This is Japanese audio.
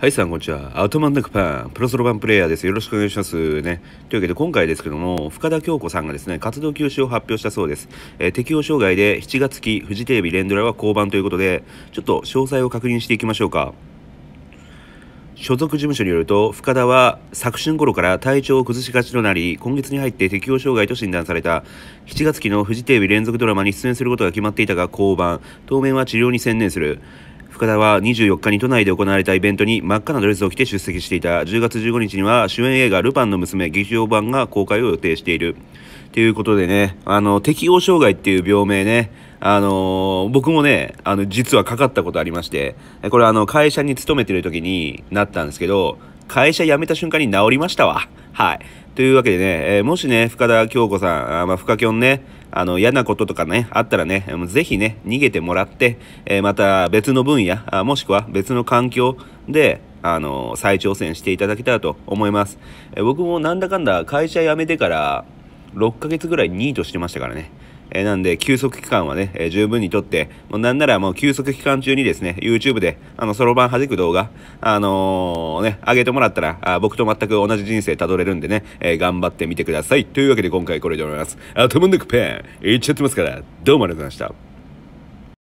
はいさん、こんにちは。アウトマンダックパン、プロソロバンプレイヤーです。よろしくお願いしますね。というわけで今回ですけども、深田恭子さんがですね、活動休止を発表したそうです。えー、適応障害で7月期フジテレビ連ドラは降板ということで、ちょっと詳細を確認していきましょうか。所属事務所によると深田は昨春頃から体調を崩しがちとなり今月に入って適応障害と診断された7月期のフジテレビ連続ドラマに出演することが決まっていたが降板当面は治療に専念する深田は24日に都内で行われたイベントに真っ赤なドレスを着て出席していた10月15日には主演映画「ルパンの娘」劇場版が公開を予定しているということでねあの適応障害っていう病名ねあの、僕もね、あの、実はかかったことありまして、これあの、会社に勤めてる時になったんですけど、会社辞めた瞬間に治りましたわ。はい。というわけでね、えー、もしね、深田京子さん、あまあ、深きょんね、あの、嫌なこととかね、あったらね、ぜひね、逃げてもらって、えー、また別の分野あ、もしくは別の環境で、あの、再挑戦していただけたらと思います。えー、僕もなんだかんだ会社辞めてから、6ヶ月ぐらいニートしてましたからね。えー、なんで、休息期間はね、えー、十分にとって、もうなんならもう休息期間中にですね、YouTube で、あの、そろばん弾く動画、あのー、ね、上げてもらったら、あ僕と全く同じ人生たどれるんでね、え、頑張ってみてください。というわけで今回これで終わります。あともんでくペン、いっちゃってますから、どうもありがとうございました。